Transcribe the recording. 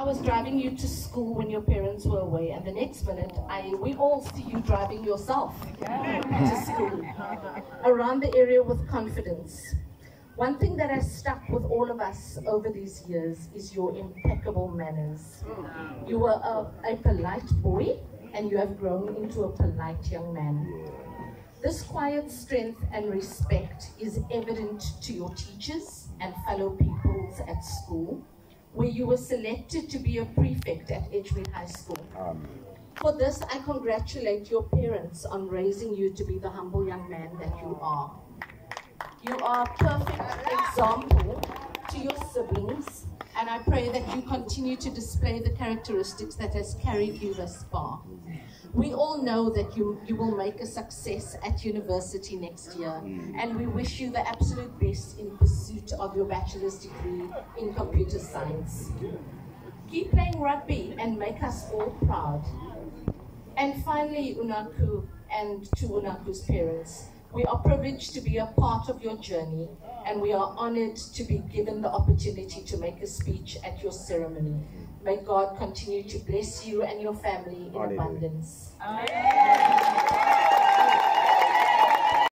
I was driving you to school when your parents were away, and the next minute, I we all see you driving yourself to school around the area with confidence. One thing that has stuck with all of us over these years is your impeccable manners. You were a, a polite boy, and you have grown into a polite young man. This quiet strength and respect is evident to your teachers and fellow pupils at school where you were selected to be a prefect at Edgemead High School. Um, For this, I congratulate your parents on raising you to be the humble young man that you are. You are a perfect example to your siblings, and I pray that you continue to display the characteristics that has carried you thus far. We all know that you, you will make a success at university next year, mm. and we wish you the absolute best in pursuit of your bachelor's degree in computer science. Keep playing rugby and make us all proud. And finally, Unako and to Unako's parents, we are privileged to be a part of your journey, and we are honored to be given the opportunity to make a speech at your ceremony. May God continue to bless you and your family in Hallelujah. abundance.